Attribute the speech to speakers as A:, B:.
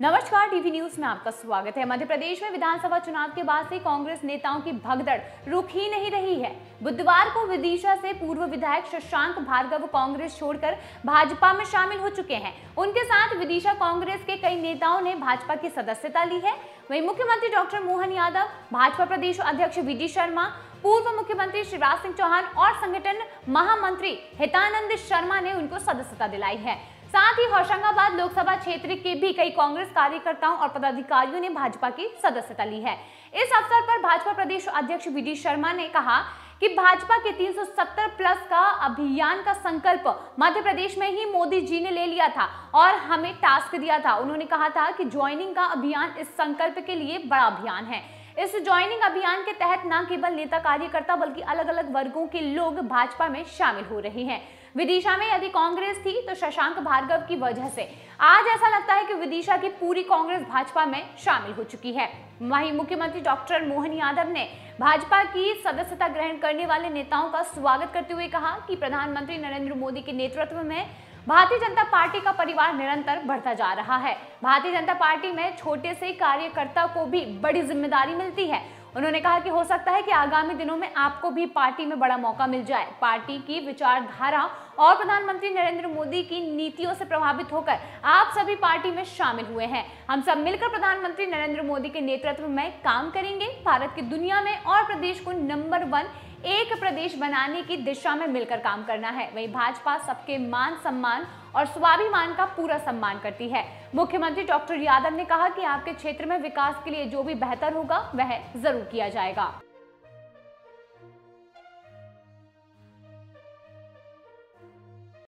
A: नमस्कार, TV news में आपका स्वागत है। मध्य प्रदेश में विधानसभा चुनाव के बाद से कांग्रेस नेताओं की भगदड़ रुक ही नहीं रही है। बुधवार को विदिशा से पूर्व विधायक शशांक भार्गव कांग्रेस छोड़कर भाजपा में शामिल हो चुके हैं। उनके साथ विदिशा कांग्रेस के कई नेताओं ने भाजपा की सदस्यता ली है। वहीं मुख्यमंत्री डॉक्टर मोहन यादव, भाजपा प्रदेश अध्यक्ष वी शर्मा, पूर्व मुख्यमंत्री शिवराज सिंह चौहान और संगठन महामंत्री हितानंद शर्मा ने उनको सदस्यता दिलाई है। साथ ही होशंगाबाद लोकसभा क्षेत्र के भी कई कांग्रेस कार्यकर्ताओं और पदाधिकारियों ने भाजपा की सदस्यता ली है। इस अवसर पर भाजपा प्रदेश अध्यक्ष वी शर्मा ने कहा कि भाजपा के 370 प्लस का अभियान का संकल्प मध्य प्रदेश में ही मोदी जी ने ले लिया था और हमें टास्क दिया था। उन्होंने कहा था कि ज्वाइनिंग का अभियान इस संकल्प के लिए बड़ा अभियान है। इस ज्वाइनिंग अभियान के तहत न केवल नेता कार्यकर्ता, बल्कि अलग अलग वर्गों के लोग भाजपा में शामिल हो रहे हैं। विदिशा में यदि कांग्रेस थी तो शशांक भार्गव की वजह से। आज ऐसा लगता है कि विदिशा की पूरी कांग्रेस भाजपा में शामिल हो चुकी है। वहीं मुख्यमंत्री डॉक्टर मोहन यादव ने भाजपा की सदस्यता ग्रहण करने वाले नेताओं का स्वागत करते हुए कहा कि प्रधानमंत्री नरेंद्र मोदी के नेतृत्व में भारतीय जनता पार्टी का परिवार निरंतर बढ़ता जा रहा है। भारतीय जनता पार्टी में छोटे से कार्यकर्ता को भी बड़ी ज़िम्मेदारी मिलती है। उन्होंने कहा कि हो सकता है कि आगामी दिनों में आपको भी पार्टी में बड़ा मौका मिल जाए। पार्टी की विचारधारा और प्रधानमंत्री नरेंद्र मोदी की नीतियों से प्रभावित होकर आप सभी पार्टी में शामिल हुए हैं। हम सब मिलकर प्रधानमंत्री नरेंद्र मोदी के नेतृत्व में काम करेंगे। भारत की दुनिया में और प्रदेश को नंबर वन एक प्रदेश बनाने की दिशा में मिलकर काम करना है। वहीं भाजपा सबके मान सम्मान और स्वाभिमान का पूरा सम्मान करती है। मुख्यमंत्री डॉक्टर यादव ने कहा कि आपके क्षेत्र में विकास के लिए जो भी बेहतर होगा, वह ज़रूर किया जाएगा।